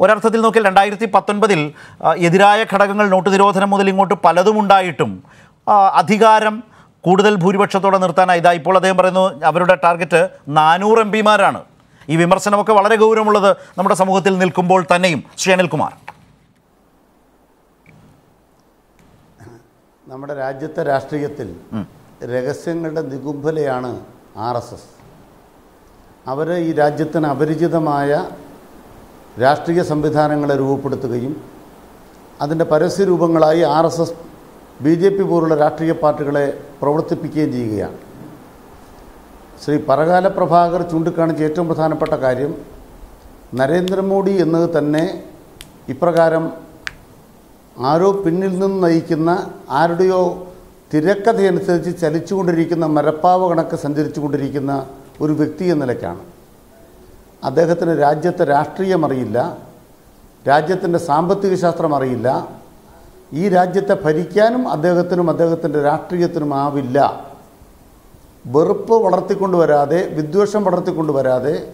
ഒരർത്ഥത്തിൽ നോക്കിയാൽ രണ്ടായിരത്തി പത്തൊൻപതിൽ എതിരായ ഘടകങ്ങൾ നോട്ട് നിരോധനം മുതൽ ഇങ്ങോട്ട് പലതും ഉണ്ടായിട്ടും അധികാരം കൂടുതൽ ഭൂരിപക്ഷത്തോടെ നിർത്താനായി. ഇതാ ഇപ്പോൾ അദ്ദേഹം പറയുന്നു അവരുടെ ടാർഗറ്റ് നാനൂറ് എം പിമാരാണ്. ഈ വിമർശനമൊക്കെ വളരെ ഗൗരവമുള്ളത് നമ്മുടെ സമൂഹത്തിൽ നിൽക്കുമ്പോൾ തന്നെയും. ശ്രീ അനിൽകുമാർ. നമ്മുടെ രാജ്യത്തെ രാഷ്ട്രീയത്തിൽ രഹസ്യങ്ങളുടെ നികുംഭലയാണ് ആർ എസ് എസ്. അവർ ഈ രാജ്യത്തിന് അപരിചിതമായ രാഷ്ട്രീയ സംവിധാനങ്ങളെ രൂപപ്പെടുത്തുകയും അതിന്റെ പരസ്യരൂപങ്ങളായി R S S B J P പോലുള്ള രാഷ്ട്രീയ പാർട്ടികളെ പ്രവർത്തിപ്പിക്കുകയും ചെയ്യുകയാണ്. ശ്രീ പറകാല പ്രഭാകർ ചൂണ്ടിക്കാണിച്ച ഏറ്റവും പ്രധാനപ്പെട്ട കാര്യം നരേന്ദ്രമോദി എന്നത് തന്നെ ഇപ്രകാരം ആരോ പിന്നിൽ നിന്ന് നയിക്കുന്ന ആരുടെയോ തിരക്കഥയനുസരിച്ച് ചലിച്ചുകൊണ്ടിരിക്കുന്ന മരപ്പാവ് കണക്ക് സഞ്ചരിച്ചുകൊണ്ടിരിക്കുന്ന ഒരു വ്യക്തി എന്ന നിലയ്ക്കാണ്. അദ്ദേഹത്തിന് രാജ്യത്തെ രാഷ്ട്രീയം അറിയില്ല രാജ്യത്തിന്റെ സാമ്പത്തിക ശാസ്ത്രം അറിയില്ല ഈ രാജ്യത്തെ ഭരിക്കാനും അദ്ദേഹത്തിനും അദ്ദേഹത്തിന്റെ രാഷ്ട്രീയത്തിനും ആവില്ല. വെറുപ്പ് വളർത്തിക്കൊണ്ടുവരാതെ വിദ്വേഷം വളർത്തിക്കൊണ്ടുവരാതെ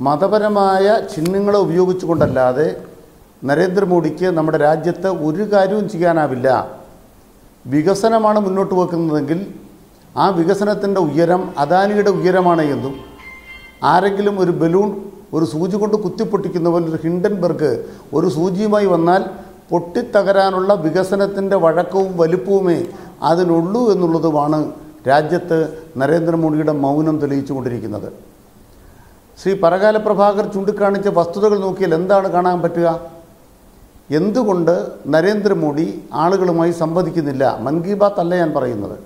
മതപരമായ ചിഹ്നങ്ങളെ ഉപയോഗിച്ചുകൊണ്ടല്ലാതെ നരേന്ദ്രമോദിക്ക് നമ്മുടെ രാജ്യത്ത് ഒരു കാര്യവും ചെയ്യാനാവില്ല. വികസനമാണ് മുന്നോട്ട് വെക്കുന്നതെങ്കിൽ ആ വികസനത്തിന്റെ ഉയരം അദാനിയുടെ ഉയരമാണ് എന്നും ആരെങ്കിലും ഒരു ബലൂൺ ഒരു സൂചി കൊണ്ട് കുത്തിപ്പൊട്ടിക്കുന്ന പോലെ ഒരു ഹിൻഡൻബർഗ് ഒരു സൂചിയുമായി വന്നാൽ പൊട്ടിത്തകരാനുള്ള വികസനത്തിന്റെ വഴക്കവും വലുപ്പവുമേ അതിനുള്ളൂ എന്നുള്ളതുമാണ് രാജ്യത്ത് നരേന്ദ്രമോദിയുടെ മൗനം തെളിയിച്ചുകൊണ്ടിരിക്കുന്നത്. ശ്രീ പരകാല പ്രഭാകർ ചൂണ്ടിക്കാണിച്ച വസ്തുതകൾ നോക്കിയാൽ എന്താണ് കാണാൻ പറ്റുക? എന്തുകൊണ്ട് നരേന്ദ്രമോദി ആളുകളുമായി സംവദിക്കുന്നില്ല? മൻ കി ബാത്ത് അല്ല ഞാൻ പറയുന്നത്.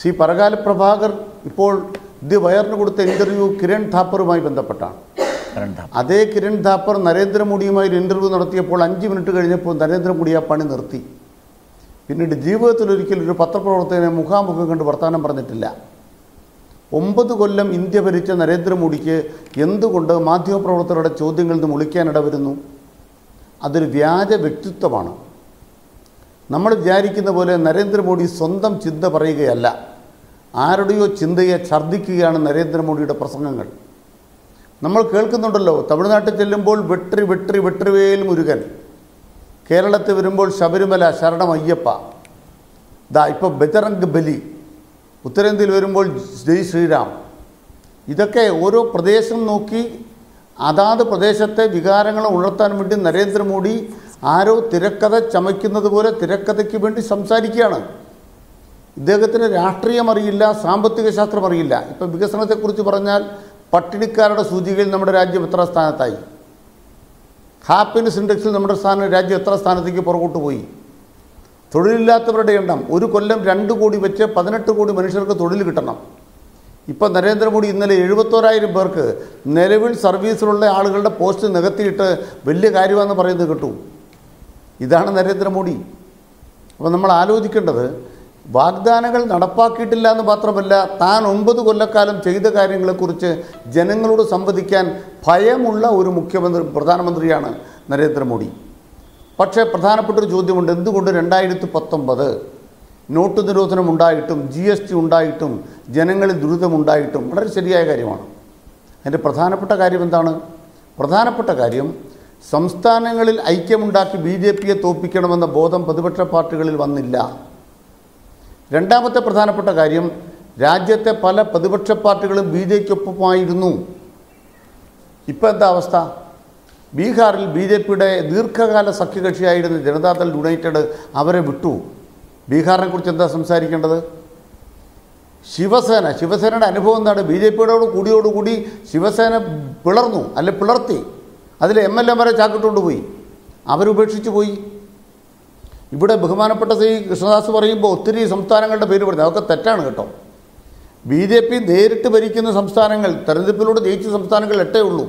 ശ്രീ പരകാല പ്രഭാകർ ഇപ്പോൾ ദി വയറിന് കൊടുത്ത ഇന്റർവ്യൂ കിരൺ ഥാപ്പറുമായി ബന്ധപ്പെട്ടാണ്. അതേ കിരൺ ഥാപ്പർ നരേന്ദ്രമോദിയുമായി ഒരു ഇന്റർവ്യൂ നടത്തിയപ്പോൾ അഞ്ച് മിനിറ്റ് കഴിഞ്ഞപ്പോൾ നരേന്ദ്രമോദി ആ പണി നിർത്തി. പിന്നീട് ജീവിതത്തിൽ ഒരിക്കലും ഒരു പത്രപ്രവർത്തകനെ മുഖാമുഖം കണ്ട് വർത്തമാനം പറഞ്ഞിട്ടില്ല. ഒമ്പത് കൊല്ലം ഇന്ത്യ ഭരിച്ച നരേന്ദ്രമോദിക്ക് എന്തുകൊണ്ട് മാധ്യമപ്രവർത്തകരുടെ ചോദ്യങ്ങളിൽ നിന്ന് ഒളിക്കാനിട വരുന്നു അതൊരു വ്യാജ വ്യക്തിത്വമാണ്. നമ്മൾ വിചാരിക്കുന്ന പോലെ നരേന്ദ്രമോദി സ്വന്തം ചിന്ത പറയുകയല്ല. ആരുടെയോ ചിന്തയെ ഛർദ്ദിക്കുകയാണ് നരേന്ദ്രമോദിയുടെ പ്രസംഗങ്ങൾ. നമ്മൾ കേൾക്കുന്നുണ്ടല്ലോ തമിഴ്നാട്ടിൽ ചെല്ലുമ്പോൾ വെട്രി വെട്രി വെട്രിവേൽ മുരുകൻ. കേരളത്തിൽ വരുമ്പോൾ ശബരിമല ശരണം അയ്യപ്പ ദാ ഇപ്പോൾ ബജറംഗ് ബലി. ഉത്തരേന്ത്യയിൽ വരുമ്പോൾ ജയ് ശ്രീരാം. ഇതൊക്കെ ഓരോ പ്രദേശം നോക്കി അതാത് പ്രദേശത്തെ വികാരങ്ങൾ ഉണർത്താൻ വേണ്ടി നരേന്ദ്രമോദി ആരോ തിരക്കഥ ചമയ്ക്കുന്നത് പോലെ തിരക്കഥയ്ക്ക് വേണ്ടി സംസാരിക്കുകയാണ്. ഇദ്ദേഹത്തിന് രാഷ്ട്രീയം അറിയില്ല സാമ്പത്തിക ശാസ്ത്രം അറിയില്ല. ഇപ്പം വികസനത്തെക്കുറിച്ച് പറഞ്ഞാൽ പട്ടിണിക്കാരുടെ സൂചികയിൽ നമ്മുടെ രാജ്യം എത്ര സ്ഥാനത്തായി? ഹാപ്പിനെസ് ഇൻഡെക്സിൽ നമ്മുടെ സ്ഥാനം രാജ്യം എത്ര സ്ഥാനത്തേക്ക് പുറകോട്ട് പോയി? തൊഴിലില്ലാത്തവരുടെ എണ്ണം ഒരു കൊല്ലം രണ്ട് കോടി വെച്ച് പതിനെട്ട് കോടി മനുഷ്യർക്ക് തൊഴിൽ കിട്ടണം. ഇപ്പം നരേന്ദ്രമോദി ഇന്നലെ എഴുപത്തോരായിരം പേർക്ക് നിലവിൽ സർവീസിലുള്ള ആളുകളുടെ പോസ്റ്റ് നികത്തിയിട്ട് വലിയ കാര്യമാണെന്ന് പറയുന്നത് കിട്ടും. ഇതാണ് നരേന്ദ്രമോദി. അപ്പോൾ നമ്മൾ ആലോചിക്കേണ്ടത് വാഗ്ദാനങ്ങൾ നടപ്പാക്കിയിട്ടില്ല എന്ന് മാത്രമല്ല താൻ ഒമ്പത് കൊല്ലക്കാലം ചെയ്ത കാര്യങ്ങളെക്കുറിച്ച് ജനങ്ങളോട് സംവദിക്കാൻ ഭയമുള്ള ഒരു മുഖ്യമന്ത്രി പ്രധാനമന്ത്രിയാണ് നരേന്ദ്രമോദി. പക്ഷേ പ്രധാനപ്പെട്ട ഒരു ചോദ്യമുണ്ട് എന്തുകൊണ്ട് രണ്ടായിരത്തി പത്തൊമ്പത് നോട്ട് നിരോധനം ഉണ്ടായിട്ടും ജി എസ് ടി ഉണ്ടായിട്ടും ജനങ്ങളിൽ ദുരിതമുണ്ടായിട്ടും? വളരെ ശരിയായ കാര്യമാണ്. അതിന്റെ പ്രധാനപ്പെട്ട കാര്യം എന്താണ്? പ്രധാനപ്പെട്ട കാര്യം സംസ്ഥാനങ്ങളിൽ ഐക്യമുണ്ടാക്കി ബി ജെ പിയെ തോൽപ്പിക്കണമെന്ന ബോധം പ്രതിപക്ഷ പാർട്ടികളിൽ വന്നില്ല. രണ്ടാമത്തെ പ്രധാനപ്പെട്ട കാര്യം രാജ്യത്തെ പല പ്രതിപക്ഷ പാർട്ടികളും ബി ജെക്കൊപ്പമായിരുന്നു ഇപ്പോൾ എന്താ അവസ്ഥ? ബീഹാറിൽ ബി ജെ പിയുടെ ദീർഘകാല സഖ്യകക്ഷിയായിരുന്ന ജനതാദൾ യുണൈറ്റഡ് അവരെ വിട്ടു. ബീഹാറിനെ കുറിച്ച് എന്താ സംസാരിക്കേണ്ടത്? ശിവസേന ശിവസേനയുടെ അനുഭവം എന്താണ്? ബി ജെ പിയോട് കൂടിയോടുകൂടി ശിവസേന പിളർന്നു അല്ലെ പിളർത്തി. അതിൽ എം എൽ എമാരെ ചാക്കിട്ടുകൊണ്ട് പോയി. അവരുപേക്ഷിച്ച് പോയി. ഇവിടെ ബഹുമാനപ്പെട്ട ശ്രീ കൃഷ്ണദാസ് പറയുമ്പോൾ ഒത്തിരി സംസ്ഥാനങ്ങളുടെ പേര് പറഞ്ഞു അതൊക്കെ തെറ്റാണ് കേട്ടോ. ബി ജെ പി നേരിട്ട് ഭരിക്കുന്ന സംസ്ഥാനങ്ങൾ തെരഞ്ഞെടുപ്പിലൂടെ ജയിച്ച സംസ്ഥാനങ്ങൾ എട്ടേ ഉള്ളൂ.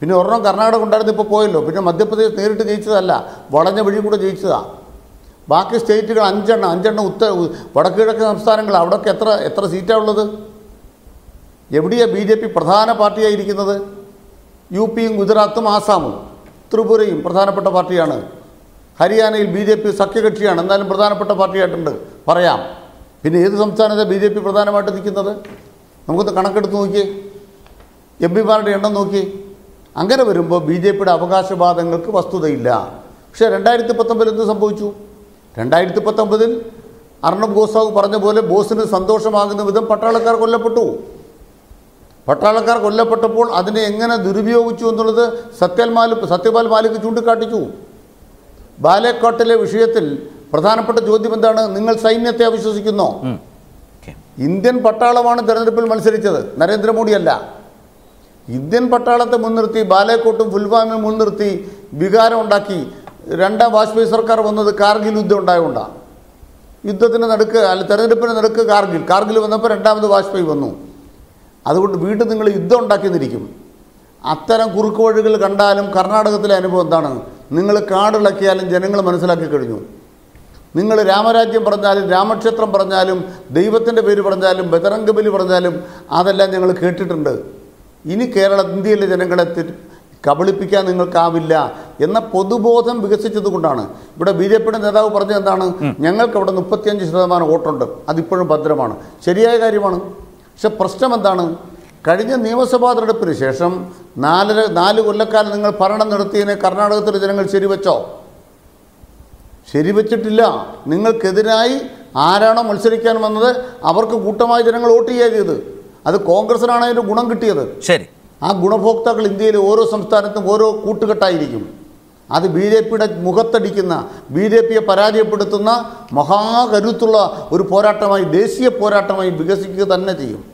പിന്നെ ഒരെണ്ണം കർണാടക ഉണ്ടായിരുന്നു ഇപ്പോൾ പോയല്ലോ. പിന്നെ മധ്യപ്രദേശ് നേരിട്ട് ജയിച്ചതല്ല വളഞ്ഞ വഴി കൂടെ ജയിച്ചതാണ് ബാക്കി സ്റ്റേറ്റുകൾ അഞ്ചെണ്ണം അഞ്ചെണ്ണം ഉത്തര വടക്ക് കിഴക്കൻ സംസ്ഥാനങ്ങൾ അവിടെയൊക്കെ എത്ര എത്ര സീറ്റാണ് ഉള്ളത്? എവിടെയാണ് ബി ജെ പി പ്രധാന പാർട്ടിയായിരിക്കുന്നത്? യു പിയും ഗുജറാത്തും ആസാമും ത്രിപുരയും പ്രധാനപ്പെട്ട പാർട്ടിയാണ്. ഹരിയാനയിൽ ബി ജെ പി സഖ്യകക്ഷിയാണ്. എന്നാലും പ്രധാനപ്പെട്ട പാർട്ടിയായിട്ടുണ്ട്. പറയാം. പിന്നെ ഏത് സംസ്ഥാനത്തെ ബി ജെ പി പ്രധാനമായിട്ട് നിൽക്കുന്നത്? നമുക്കൊന്ന് കണക്കെടുത്ത് നോക്കി എം പിമാരുടെ എണ്ണം നോക്കി അങ്ങനെ വരുമ്പോൾ ബി ജെ പിയുടെ അവകാശവാദങ്ങൾക്ക് വസ്തുതയില്ല. പക്ഷേ രണ്ടായിരത്തി പത്തൊമ്പതിൽ എന്ത് സംഭവിച്ചു? രണ്ടായിരത്തി പത്തൊമ്പതിൽ അർണബ് ഗോസാവ് പറഞ്ഞ പോലെ ബോസിന് സന്തോഷമാകുന്ന വിധം പട്ടാളക്കാർ കൊല്ലപ്പെട്ടു. പട്ടാളക്കാർ കൊല്ലപ്പെട്ടപ്പോൾ അതിനെ എങ്ങനെ ദുരുപയോഗിച്ചു എന്നുള്ളത് സത്യൽ മാലിക് സത്യപാൽ മാലിക് ചൂണ്ടിക്കാട്ടിച്ചു. ബാലേക്കോട്ടിലെ വിഷയത്തിൽ പ്രധാനപ്പെട്ട ചോദ്യം എന്താണ്? നിങ്ങൾ സൈന്യത്തെ അവിശ്വസിക്കുന്നോ. ഇന്ത്യൻ പട്ടാളമാണ് തെരഞ്ഞെടുപ്പിൽ മത്സരിച്ചത്. നരേന്ദ്രമോദിയല്ല ഇന്ത്യൻ പട്ടാളത്തെ മുൻനിർത്തി ബാലേക്കോട്ടും പുൽവാമയും മുൻനിർത്തി വികാരം ഉണ്ടാക്കി രണ്ടാം വാജ്പേയി സർക്കാർ വന്നത് കാർഗിൽ യുദ്ധം ഉണ്ടായതുകൊണ്ടാണ് യുദ്ധത്തിന് നടുക്ക് അല്ല തെരഞ്ഞെടുപ്പിന് നടുക്ക് കാർഗിൽ. കാർഗിൽ വന്നപ്പോൾ രണ്ടാമത് വാജ്പേയി വന്നു. അതുകൊണ്ട് വീണ്ടും നിങ്ങൾ യുദ്ധം ഉണ്ടാക്കിയെന്നിരിക്കും. അത്തരം കുറുക്ക് വഴികൾ കണ്ടാലും കർണാടകത്തിലെ അനുഭവം എന്താണ്? നിങ്ങൾ കാടിളക്കിയാലും ജനങ്ങൾ മനസ്സിലാക്കി കഴിഞ്ഞു. നിങ്ങൾ രാമരാജ്യം പറഞ്ഞാലും രാമക്ഷേത്രം പറഞ്ഞാലും ദൈവത്തിന്റെ പേര് പറഞ്ഞാലും ബജറംഗ ബലി പറഞ്ഞാലും അതെല്ലാം ഞങ്ങൾ കേട്ടിട്ടുണ്ട്. ഇനി കേരള ഇന്ത്യയിലെ ജനങ്ങളെ കബളിപ്പിക്കാൻ നിങ്ങൾക്കാവില്ല എന്ന പൊതുബോധം വികസിച്ചത് കൊണ്ടാണ് ഇവിടെ ബി ജെ പിയുടെ നേതാവ് പറഞ്ഞത് എന്താണ്? ഞങ്ങൾക്ക് അവിടെ മുപ്പത്തിയഞ്ച് ശതമാനം വോട്ടുണ്ട്. അതിപ്പോഴും ഭദ്രമാണ്. ശരിയായ കാര്യമാണ്. പക്ഷെ പ്രശ്നം എന്താണ്? കഴിഞ്ഞ നിയമസഭാ തെരഞ്ഞെടുപ്പിന് ശേഷം നാലര നാല് കൊല്ലക്കാലം നിങ്ങൾ ഭരണം നടത്തിയതിനെ കർണാടകത്തിലെ ജനങ്ങൾ ശരിവെച്ചോ? ശരിവെച്ചിട്ടില്ല. നിങ്ങൾക്കെതിരായി ആരാണോ മത്സരിക്കാൻ വന്നത് അവർക്ക് കൂട്ടമായി ജനങ്ങൾ വോട്ട് ചെയ്യുക ചെയ്ത് അത് കോൺഗ്രസിനാണ് അതിന്റെ ഗുണം കിട്ടിയത്. ശരി. ആ ഗുണഭോക്താക്കൾ ഇന്ത്യയിലെ ഓരോ സംസ്ഥാനത്തും ഓരോ കൂട്ടുകെട്ടായിരിക്കും. അത് ബി ജെ പിയുടെ മുഖത്തടിക്കുന്ന ബി ജെ പിയെ പരാജയപ്പെടുത്തുന്ന മഹാകരുത്തുള്ള ഒരു പോരാട്ടമായി ദേശീയ പോരാട്ടമായി വികസിക്കുക തന്നെ ചെയ്യും.